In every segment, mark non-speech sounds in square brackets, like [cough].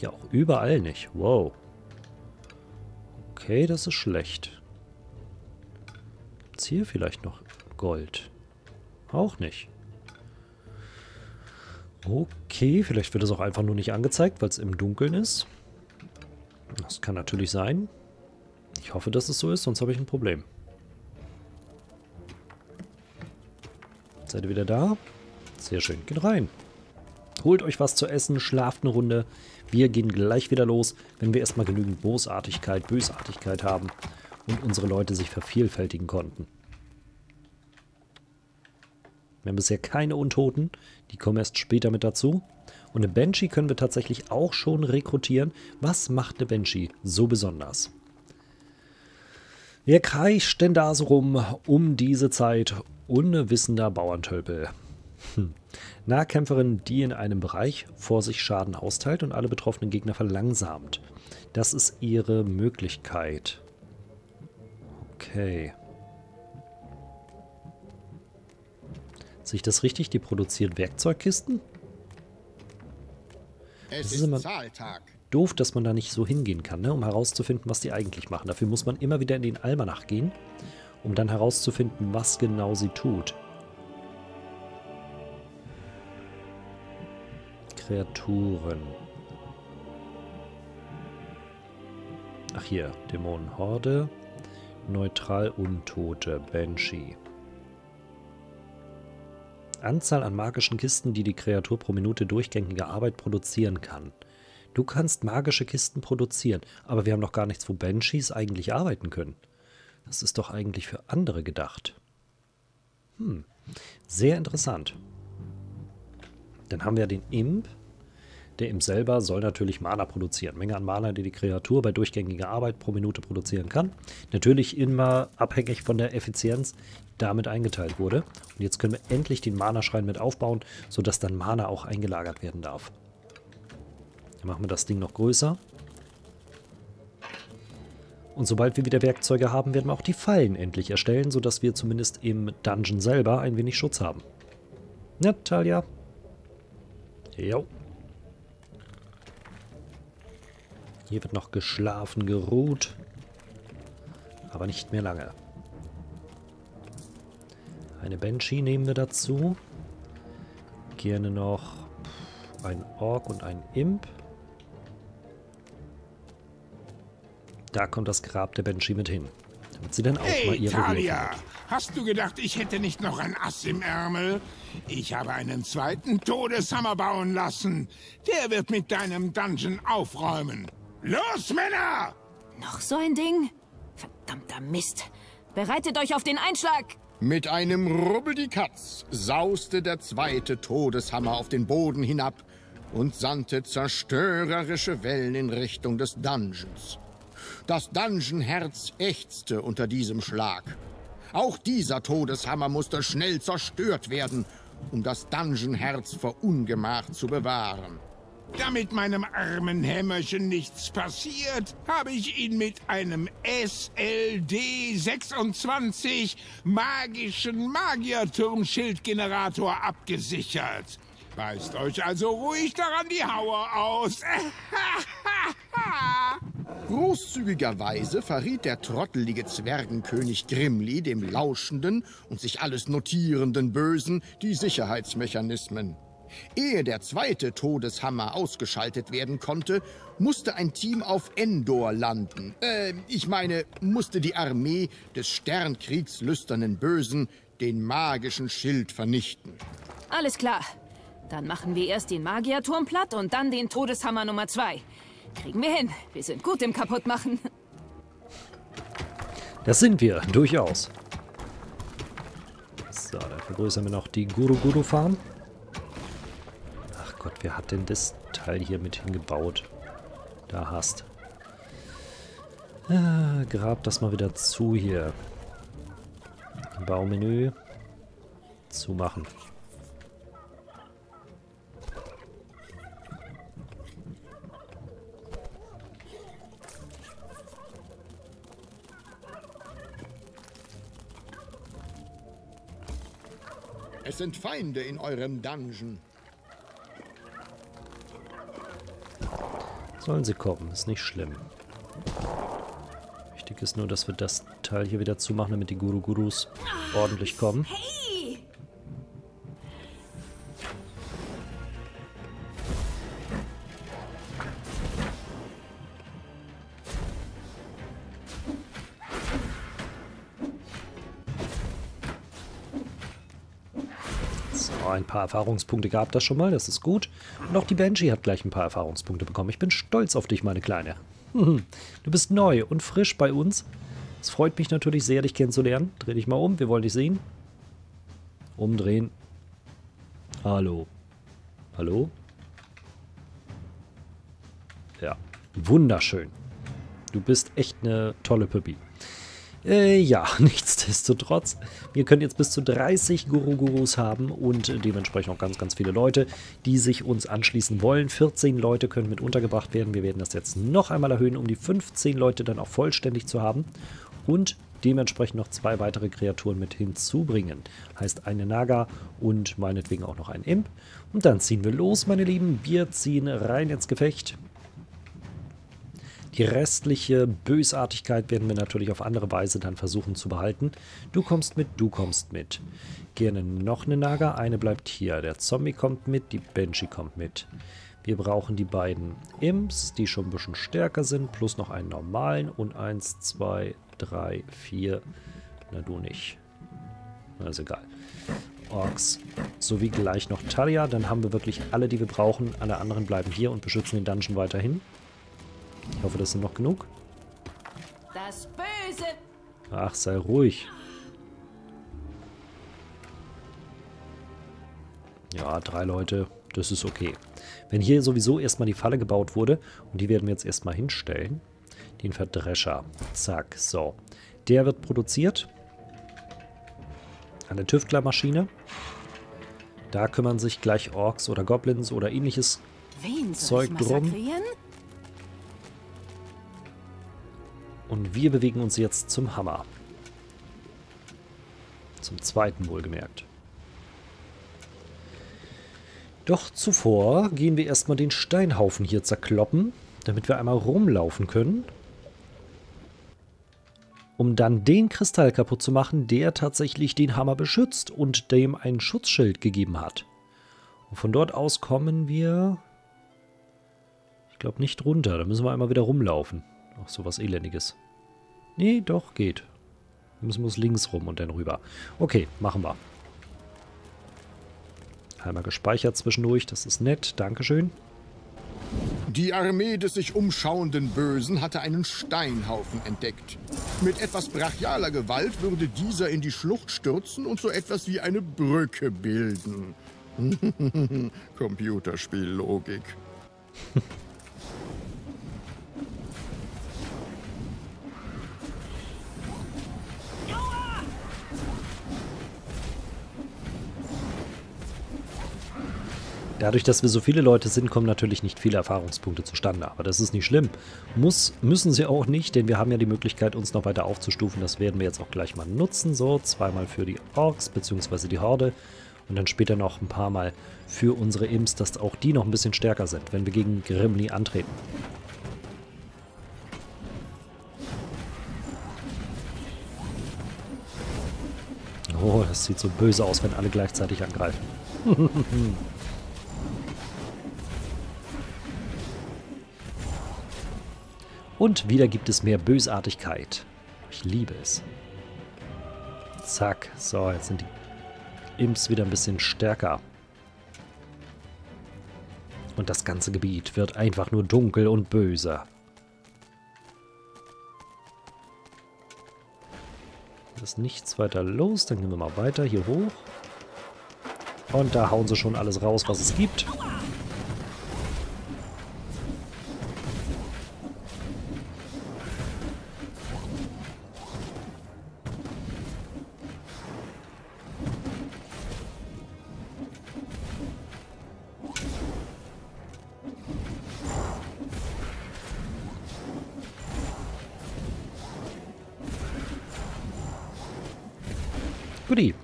Hier auch überall nicht. Wow. Okay, das ist schlecht. Gibt's hier vielleicht noch Gold? Auch nicht. Okay, vielleicht wird es auch einfach nur nicht angezeigt, weil es im Dunkeln ist. Das kann natürlich sein. Ich hoffe, dass es so ist, sonst habe ich ein Problem. Seid ihr wieder da? Sehr schön. Geht rein. Holt euch was zu essen, schlaft eine Runde. Wir gehen gleich wieder los, wenn wir erstmal genügend Bosartigkeit, Bösartigkeit haben und unsere Leute sich vervielfältigen konnten. Wir haben bisher keine Untoten, die kommen erst später mit dazu. Und eine Banshee können wir tatsächlich auch schon rekrutieren. Was macht eine Banshee so besonders? Wer kreischt denn da so rum um diese Zeit? Unwissender Bauerntölpel. Hm. Nahkämpferin, die in einem Bereich vor sich Schaden austeilt und alle betroffenen Gegner verlangsamt. Das ist ihre Möglichkeit. Okay. Sehe ich das richtig? Die produziert Werkzeugkisten? Es das ist, ist immer Zahltag. doof, dass man da nicht so hingehen kann, ne? um herauszufinden, was die eigentlich machen. Dafür muss man immer wieder in den Almanach gehen, um dann herauszufinden, was genau sie tut. Kreaturen. Ach hier, Dämonenhorde. Neutral Untote, Banshee. Anzahl an magischen Kisten, die die Kreatur pro Minute durchgängige Arbeit produzieren kann. Du kannst magische Kisten produzieren, aber wir haben noch gar nichts, wo Banshees eigentlich arbeiten können. Das ist doch eigentlich für andere gedacht. Hm, sehr interessant. Dann haben wir den Imp. Der Imp selber soll natürlich Mana produzieren. Menge an Mana, die die Kreatur bei durchgängiger Arbeit pro Minute produzieren kann. Natürlich immer abhängig von der Effizienz, damit eingeteilt wurde. Und jetzt können wir endlich den Mana-Schrein mit aufbauen, sodass dann Mana auch eingelagert werden darf. Dann machen wir das Ding noch größer. Und sobald wir wieder Werkzeuge haben, werden wir auch die Fallen endlich erstellen, sodass wir zumindest im Dungeon selber ein wenig Schutz haben. Ja, Talia? Jo. Hier wird noch geschlafen, geruht. Aber nicht mehr lange. Eine Banshee nehmen wir dazu. Gerne noch ein Ork und ein Imp. Da kommt das Grab der Banshee mit hin. Damit sie dann auch hey, mal ihre Talia, hast du gedacht, ich hätte nicht noch ein Ass im Ärmel? Ich habe einen zweiten Todeshammer bauen lassen. Der wird mit deinem Dungeon aufräumen. Los, Männer! Noch so ein Ding? Verdammter Mist. Bereitet euch auf den Einschlag! Mit einem Rubbel-die-Katz sauste der zweite Todeshammer auf den Boden hinab und sandte zerstörerische Wellen in Richtung des Dungeons. Das Dungeon-Herz ächzte unter diesem Schlag. Auch dieser Todeshammer musste schnell zerstört werden, um das Dungeon-Herz vor Ungemach zu bewahren. Damit meinem armen Hämmerchen nichts passiert, habe ich ihn mit einem SLD-26 magischen Magierturmschildgenerator abgesichert. Beißt euch also ruhig daran die Haue aus. [laughs] Großzügigerweise verriet der trottelige Zwergenkönig Grimli dem lauschenden und sich alles notierenden Bösen die Sicherheitsmechanismen. Ehe der zweite Todeshammer ausgeschaltet werden konnte, musste ein Team auf Endor landen. Äh, ich meine, musste die Armee des sternkriegslüsternen Bösen den magischen Schild vernichten. Alles klar. Dann machen wir erst den Magierturm platt und dann den Todeshammer Nummer zwei. Kriegen wir hin. Wir sind gut im Kaputtmachen. Das sind wir, durchaus. So, dann vergrößern wir noch die Guru Guru Farm. Gott, wer hat denn das Teil hier mit hingebaut? Da hast. Ah, grab das mal wieder zu hier. Baumenü. Zumachen. Es sind Feinde in eurem Dungeon. Sollen sie kommen, ist nicht schlimm. Wichtig ist nur, dass wir das Teil hier wieder zumachen, damit die Guru-Gurus ordentlich kommen. Hey! Ein paar Erfahrungspunkte gab das schon mal, das ist gut. Und auch die Benji hat gleich ein paar Erfahrungspunkte bekommen. Ich bin stolz auf dich, meine Kleine. Du bist neu und frisch bei uns. Es freut mich natürlich sehr, dich kennenzulernen. Dreh dich mal um, wir wollen dich sehen. Umdrehen. Hallo. Hallo? Ja, wunderschön. Du bist echt eine tolle Püppi. Äh, ja, [laughs] nichtsdestotrotz, wir können jetzt bis zu 30 Guru-Gurus haben und dementsprechend auch ganz, ganz viele Leute, die sich uns anschließen wollen. 14 Leute können mit untergebracht werden. Wir werden das jetzt noch einmal erhöhen, um die 15 Leute dann auch vollständig zu haben und dementsprechend noch zwei weitere Kreaturen mit hinzubringen. Heißt eine Naga und meinetwegen auch noch ein Imp. Und dann ziehen wir los, meine Lieben. Wir ziehen rein ins Gefecht. Die restliche Bösartigkeit werden wir natürlich auf andere Weise dann versuchen zu behalten. Du kommst mit, du kommst mit. Gerne noch eine Naga, eine bleibt hier. Der Zombie kommt mit, die Banshee kommt mit. Wir brauchen die beiden Imps, die schon ein bisschen stärker sind, plus noch einen normalen und eins, zwei, drei, vier. Na du nicht. Na ist egal. Orks sowie gleich noch Talia. Dann haben wir wirklich alle, die wir brauchen. Alle anderen bleiben hier und beschützen den Dungeon weiterhin. Ich hoffe, das sind noch genug. Das Böse. Ach, sei ruhig. Ja, drei Leute, das ist okay. Wenn hier sowieso erstmal die Falle gebaut wurde, und die werden wir jetzt erstmal hinstellen, den Verdrescher. Zack, so. Der wird produziert. Eine Tüftlermaschine. Da kümmern sich gleich Orks oder Goblins oder ähnliches Zeug drum. Und wir bewegen uns jetzt zum Hammer. Zum zweiten wohlgemerkt. Doch zuvor gehen wir erstmal den Steinhaufen hier zerkloppen, damit wir einmal rumlaufen können. Um dann den Kristall kaputt zu machen, der tatsächlich den Hammer beschützt und dem ein Schutzschild gegeben hat. Und von dort aus kommen wir... Ich glaube nicht runter, da müssen wir einmal wieder rumlaufen. Ach, sowas elendiges. Nee, doch, geht. Wir müssen bloß links rum und dann rüber. Okay, machen wir. Einmal gespeichert zwischendurch, das ist nett. Dankeschön. Die Armee des sich umschauenden Bösen hatte einen Steinhaufen entdeckt. Mit etwas brachialer Gewalt würde dieser in die Schlucht stürzen und so etwas wie eine Brücke bilden. [laughs] Computerspiellogik. Dadurch, dass wir so viele Leute sind, kommen natürlich nicht viele Erfahrungspunkte zustande. Aber das ist nicht schlimm. Muss, müssen sie auch nicht, denn wir haben ja die Möglichkeit, uns noch weiter aufzustufen. Das werden wir jetzt auch gleich mal nutzen. So, zweimal für die Orks bzw. die Horde. Und dann später noch ein paar Mal für unsere Imps, dass auch die noch ein bisschen stärker sind, wenn wir gegen Grimly antreten. Oh, das sieht so böse aus, wenn alle gleichzeitig angreifen. [laughs] Und wieder gibt es mehr Bösartigkeit. Ich liebe es. Zack. So, jetzt sind die Imps wieder ein bisschen stärker. Und das ganze Gebiet wird einfach nur dunkel und böse. ist nichts weiter los. Dann gehen wir mal weiter hier hoch. Und da hauen sie schon alles raus, was es gibt. Guti.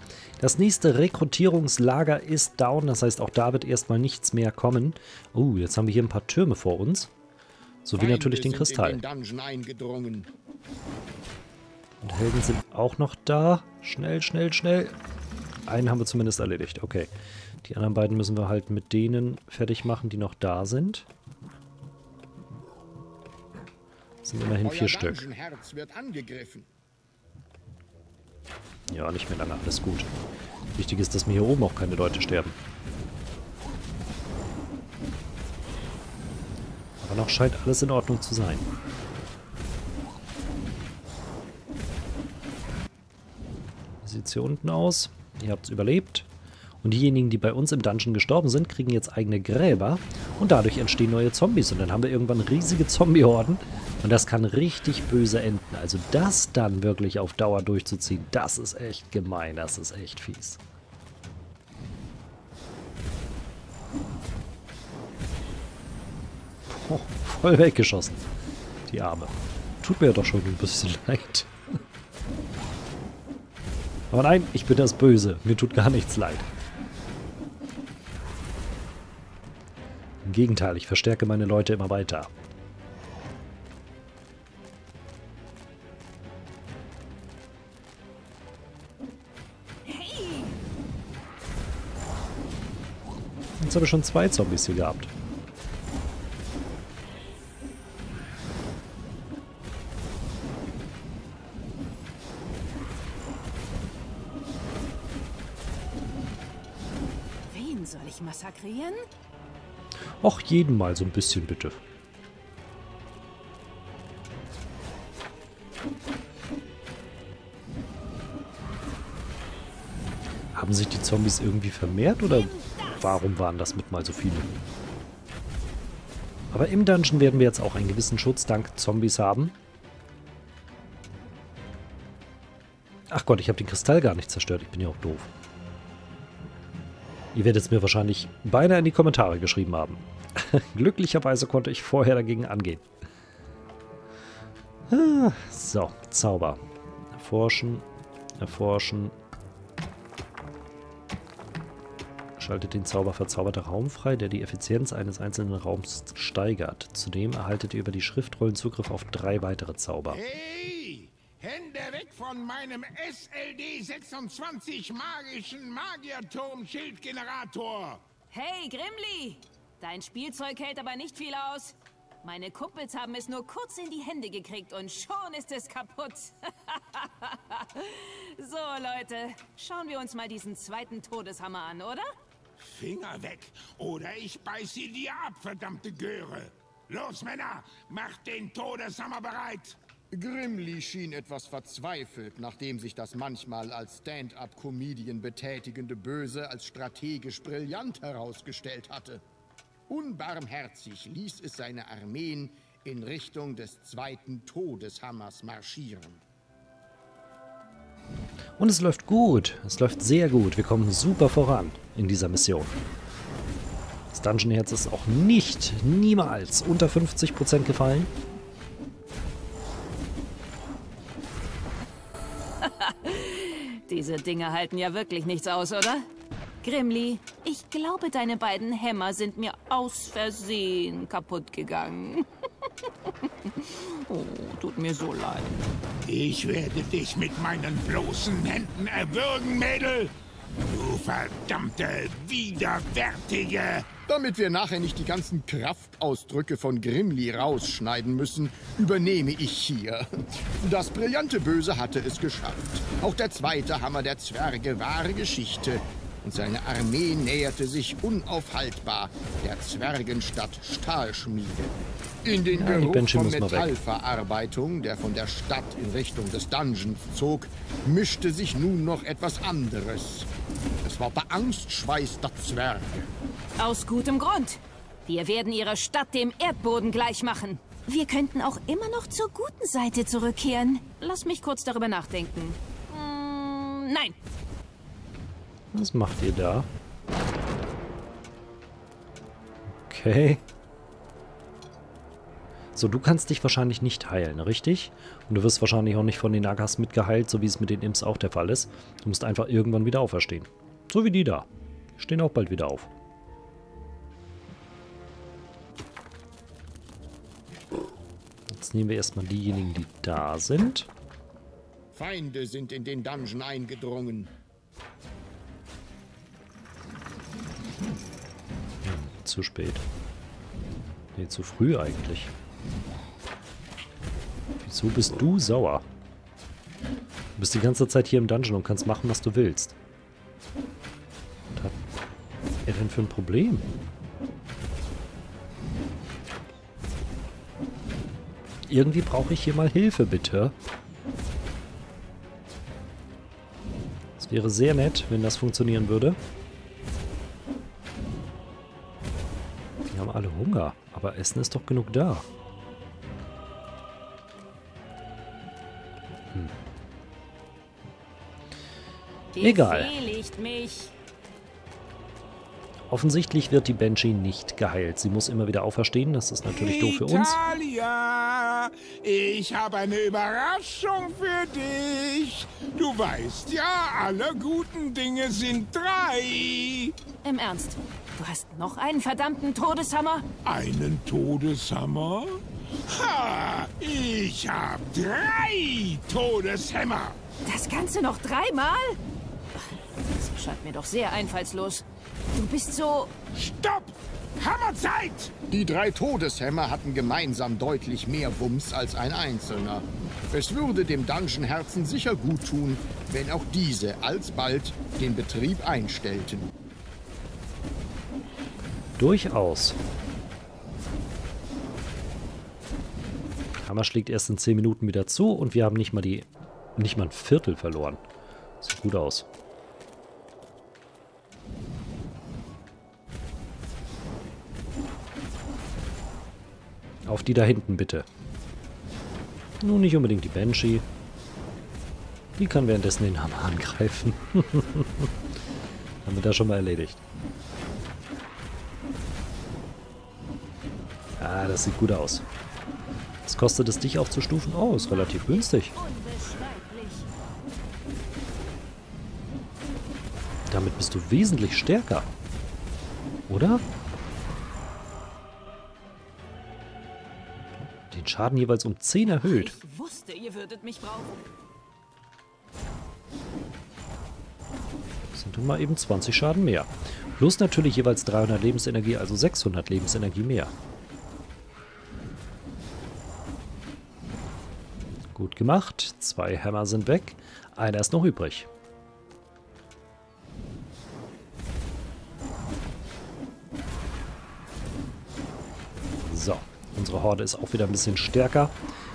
Das nächste Rekrutierungslager ist down, das heißt auch da wird erstmal nichts mehr kommen. Oh, jetzt haben wir hier ein paar Türme vor uns. So wie natürlich den Kristall. Und Helden sind auch noch da. Schnell, schnell, schnell. Einen haben wir zumindest erledigt. Okay. Die anderen beiden müssen wir halt mit denen fertig machen, die noch da sind. Das sind immerhin vier Stück. Ja, nicht mehr lange. Alles gut. Wichtig ist, dass mir hier oben auch keine Leute sterben. Aber noch scheint alles in Ordnung zu sein. Wie sieht es hier unten aus? Ihr habt es überlebt. Und diejenigen, die bei uns im Dungeon gestorben sind, kriegen jetzt eigene Gräber. Und dadurch entstehen neue Zombies. Und dann haben wir irgendwann riesige Zombie-Horden. Und das kann richtig böse enden. Also das dann wirklich auf Dauer durchzuziehen, das ist echt gemein. Das ist echt fies. Oh, voll weggeschossen. Die Arme. Tut mir doch schon ein bisschen [laughs] leid. Aber nein, ich bin das Böse. Mir tut gar nichts leid. Im Gegenteil, ich verstärke meine Leute immer weiter. Habe ich schon zwei Zombies hier gehabt. Wen soll ich massakrieren? Och, jeden mal so ein bisschen bitte. Haben sich die Zombies irgendwie vermehrt oder warum waren das mit mal so viele? Aber im Dungeon werden wir jetzt auch einen gewissen Schutz dank Zombies haben. Ach Gott, ich habe den Kristall gar nicht zerstört. Ich bin ja auch doof. Ihr werdet es mir wahrscheinlich beinahe in die Kommentare geschrieben haben. [laughs] Glücklicherweise konnte ich vorher dagegen angehen. Ah, So, Zauber. Erforschen, erforschen. Schaltet den Zauber Verzauberter Raum frei, der die Effizienz eines einzelnen Raums steigert. Zudem erhaltet ihr über die Schriftrollen Zugriff auf drei weitere Zauber. Hey! Hände weg von meinem SLD-26 magischen Magierturm-Schildgenerator! Hey, Grimly! Dein Spielzeug hält aber nicht viel aus. Meine Kumpels haben es nur kurz in die Hände gekriegt und schon ist es kaputt. [laughs] so, Leute, schauen wir uns mal diesen zweiten Todeshammer an, oder? Finger weg, oder ich beiß sie dir ab, verdammte Göre! Los, Männer, macht den Todeshammer bereit! Grimly schien etwas verzweifelt, nachdem sich das manchmal als Stand-up-Comedian betätigende Böse als strategisch brillant herausgestellt hatte. Unbarmherzig ließ es seine Armeen in Richtung des zweiten Todeshammers marschieren. Und es läuft gut. Es läuft sehr gut. Wir kommen super voran in dieser Mission. Das Dungeon Herz ist auch nicht, niemals unter 50% gefallen. [laughs] Diese Dinge halten ja wirklich nichts aus, oder? Grimly, ich glaube, deine beiden Hämmer sind mir aus Versehen kaputt gegangen. [laughs] oh, tut mir so leid. Ich werde dich mit meinen bloßen Händen erwürgen, Mädel! Du verdammte, widerwärtige! Damit wir nachher nicht die ganzen Kraftausdrücke von Grimly rausschneiden müssen, übernehme ich hier. Das brillante Böse hatte es geschafft. Auch der zweite Hammer der Zwerge war Geschichte. Und seine Armee näherte sich unaufhaltbar der Zwergenstadt Stahlschmiede. In den Ja, Geruch von. Metallverarbeitung, der von der Stadt in Richtung des Dungeons zog, mischte sich nun noch etwas anderes. Es war der Angstschweiß der Zwerge. Aus gutem Grund. Wir werden ihre Stadt dem Erdboden gleichmachen. Wir könnten auch immer noch zur guten Seite zurückkehren. Lass mich kurz darüber nachdenken. Hm, nein, Was macht ihr da? Okay. So, du kannst dich wahrscheinlich nicht heilen, richtig? Und du wirst wahrscheinlich auch nicht von den Nagas mitgeheilt, so wie es mit den Imps auch der Fall ist. Du musst einfach irgendwann wieder auferstehen. So wie die da. Die stehen auch bald wieder auf. Jetzt nehmen wir erstmal diejenigen, die da sind. Feinde sind in den Dungeon eingedrungen. Zu spät. Nee, zu früh eigentlich. Wieso bist du sauer? Du bist die ganze Zeit hier im Dungeon und kannst machen, was du willst. Was hat er denn für ein Problem? Irgendwie brauche ich hier mal Hilfe, bitte. Es wäre sehr nett, wenn das funktionieren würde. Die haben alle Hunger, aber Essen ist doch genug da. Egal. Befehligt mich. Offensichtlich wird die Banshee nicht geheilt. Sie muss immer wieder auferstehen. Das ist natürlich doof für uns. Italia, ich habe eine Überraschung für dich. Du weißt ja, alle guten Dinge sind drei. Im Ernst, du hast noch einen verdammten Todeshammer? Einen Todeshammer? Ha! Ich hab drei Todeshämmer. Das Ganze noch dreimal? Das scheint mir doch sehr einfallslos. Du bist so... Stopp! Hammerzeit! Die drei Todeshämmer hatten gemeinsam deutlich mehr Wumms als ein einzelner. Es würde dem Dungeon-Herzen sicher gut tun, wenn auch diese alsbald den Betrieb einstellten. Durchaus. Hammer schlägt erst in 10 Minuten wieder zu und wir haben nicht mal die nicht mal ein Viertel verloren. Sieht gut aus. Auf die da hinten bitte. Nun nicht unbedingt die Banshee. Die kann währenddessen den Hammer angreifen. [laughs] Haben wir das schon mal erledigt. Ah, das sieht gut aus. Was kostet es dich aufzustufen? Oh, ist relativ günstig. Damit bist du wesentlich stärker. Oder? Den Schaden jeweils um 10 erhöht. Ich wusste, ihr würdet mich brauchen. Das sind dann mal eben 20 Schaden mehr. Plus natürlich jeweils 300 Lebensenergie, also 600 Lebensenergie mehr. Gut gemacht. Zwei Hämmer sind weg. Einer ist noch übrig. So, unsere Horde ist auch wieder ein bisschen stärker.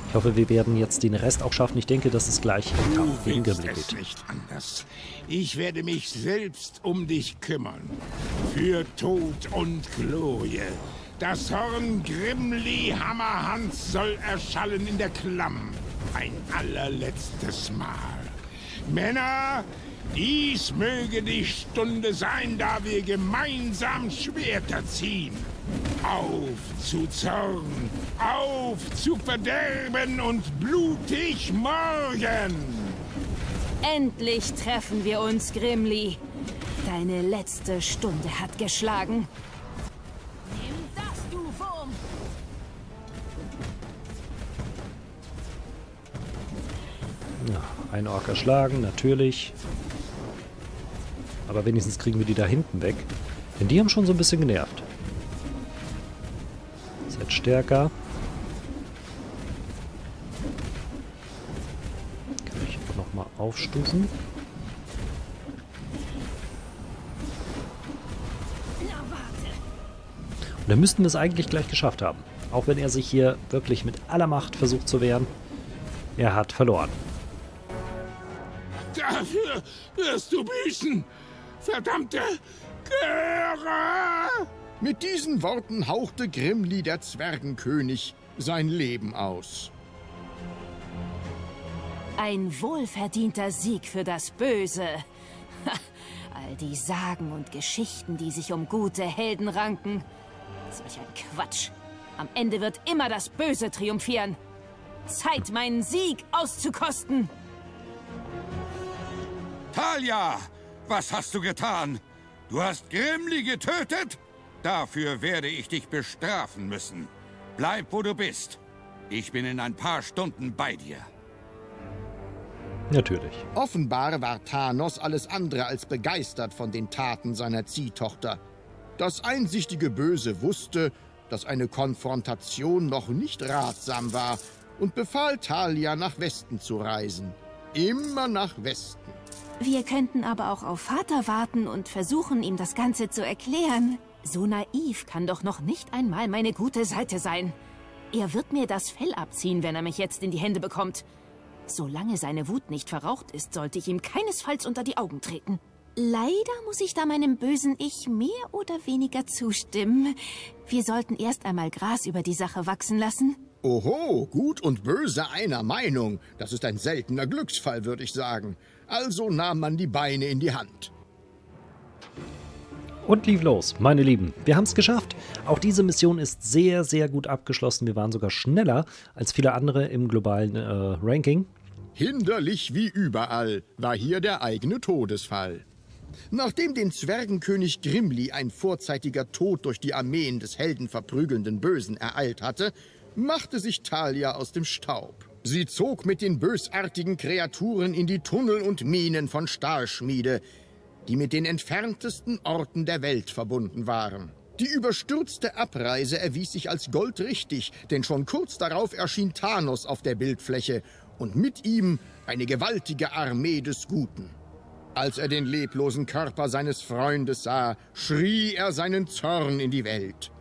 Ich hoffe, wir werden jetzt den Rest auch schaffen. Ich denke, dass es gleich im Kampf gegen geht. nicht anders. Ich werde mich selbst um dich kümmern. Für Tod und Glorie. Das Horn Grimli Hammerhans soll erschallen in der Klamm. Ein allerletztes Mal. Männer, dies möge die Stunde sein, da wir gemeinsam Schwerter ziehen. Auf zu Zorn, auf zu Verderben und blutig morgen. Endlich treffen wir uns, Grimli. Deine letzte Stunde hat geschlagen. Ja, ein Ork erschlagen, natürlich. Aber wenigstens kriegen wir die da hinten weg. Denn die haben schon so ein bisschen genervt. Seid stärker. Kann ich nochmal aufstufen. Und dann müssten wir es eigentlich gleich geschafft haben. Auch wenn er sich hier wirklich mit aller Macht versucht zu wehren. Er hat verloren. Dafür wirst du büßen, verdammte Göre! Mit diesen Worten hauchte Grimli der Zwergenkönig sein Leben aus. Ein wohlverdienter Sieg für das Böse. [laughs] All die Sagen und Geschichten, die sich um gute Helden ranken. Solch ein Quatsch. Am Ende wird immer das Böse triumphieren. Zeit, meinen Sieg auszukosten. Talia, was hast du getan? Du hast Grimli getötet? Dafür werde ich dich bestrafen müssen. Bleib, wo du bist. Ich bin in ein paar Stunden bei dir. Natürlich. Offenbar war Thanos alles andere als begeistert von den Taten seiner Ziehtochter. Das einsichtige Böse wusste, dass eine Konfrontation noch nicht ratsam war und befahl Talia, nach Westen zu reisen. Immer nach Westen. Wir könnten aber auch auf Vater warten und versuchen, ihm das Ganze zu erklären. So naiv kann doch noch nicht einmal meine gute Seite sein. Er wird mir das Fell abziehen, wenn er mich jetzt in die Hände bekommt. Solange seine Wut nicht verraucht ist, sollte ich ihm keinesfalls unter die Augen treten. Leider muss ich da meinem bösen Ich mehr oder weniger zustimmen. Wir sollten erst einmal Gras über die Sache wachsen lassen. Oho, gut und böse einer Meinung. Das ist ein seltener Glücksfall, würde ich sagen. Also nahm man die Beine in die Hand. Und lief los, meine Lieben. Wir haben es geschafft. Auch diese Mission ist sehr, sehr gut abgeschlossen. Wir waren sogar schneller als viele andere im globalen äh, Ranking. Hinderlich wie überall war hier der eigene Todesfall. Nachdem den Zwergenkönig Grimli ein vorzeitiger Tod durch die Armeen des heldenverprügelnden Bösen ereilt hatte, machte sich Talia aus dem Staub. Sie zog mit den bösartigen Kreaturen in die Tunnel und Minen von Stahlschmiede, die mit den entferntesten Orten der Welt verbunden waren. Die überstürzte Abreise erwies sich als goldrichtig, denn schon kurz darauf erschien Thanos auf der Bildfläche und mit ihm eine gewaltige Armee des Guten. Als er den leblosen Körper seines Freundes sah, schrie er seinen Zorn in die Welt.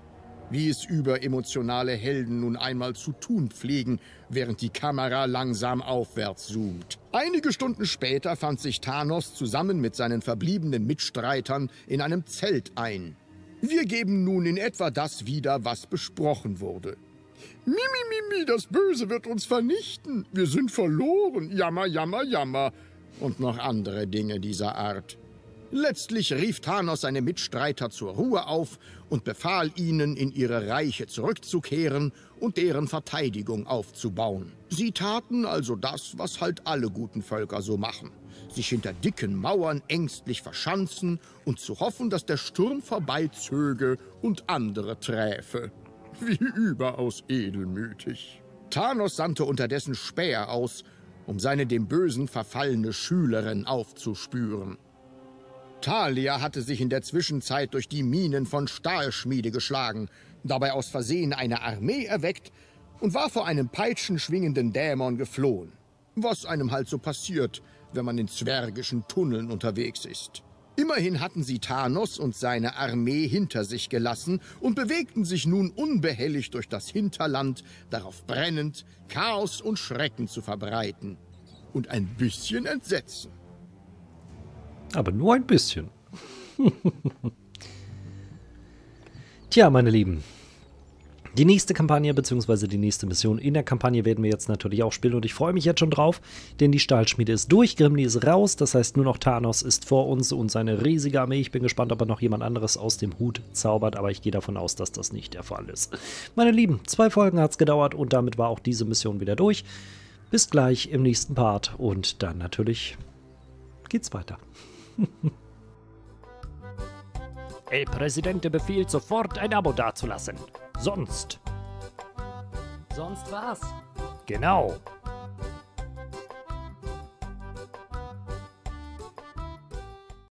Wie es überemotionale Helden nun einmal zu tun pflegen, während die Kamera langsam aufwärts zoomt. Einige Stunden später fand sich Thanos zusammen mit seinen verbliebenen Mitstreitern in einem Zelt ein. Wir geben nun in etwa das wieder, was besprochen wurde. Mimi, Mimi, das Böse wird uns vernichten. Wir sind verloren. Jammer, jammer, jammer. Und noch andere Dinge dieser Art. Letztlich rief Thanos seine Mitstreiter zur Ruhe auf und befahl ihnen, in ihre Reiche zurückzukehren und deren Verteidigung aufzubauen. Sie taten also das, was halt alle guten Völker so machen. Sich hinter dicken Mauern ängstlich verschanzen und zu hoffen, dass der Sturm vorbeizöge und andere träfe. Wie überaus edelmütig. Thanos sandte unterdessen Späher aus, um seine dem Bösen verfallene Schülerin aufzuspüren. Thalia hatte sich in der Zwischenzeit durch die Minen von Stahlschmiede geschlagen, dabei aus Versehen eine Armee erweckt und war vor einem peitschenschwingenden Dämon geflohen. Was einem halt so passiert, wenn man in zwergischen Tunneln unterwegs ist. Immerhin hatten sie Thanos und seine Armee hinter sich gelassen und bewegten sich nun unbehelligt durch das Hinterland, darauf brennend, Chaos und Schrecken zu verbreiten. Und ein bisschen Entsetzen. Aber nur ein bisschen. [laughs] Tja, meine Lieben. Die nächste Kampagne bzw. die nächste Mission in der Kampagne werden wir jetzt natürlich auch spielen und ich freue mich jetzt schon drauf, denn die Stahlschmiede ist durch, Grimli ist raus, das heißt nur noch Thanos ist vor uns und seine riesige Armee. Ich bin gespannt, ob er noch jemand anderes aus dem Hut zaubert, aber ich gehe davon aus, dass das nicht der Fall ist. Meine Lieben, zwei Folgen hat es gedauert und damit war auch diese Mission wieder durch. Bis gleich im nächsten Part und dann natürlich geht's weiter. [laughs] El Presidente befiehlt sofort ein Abo dazulassen. Sonst. Sonst was? Genau.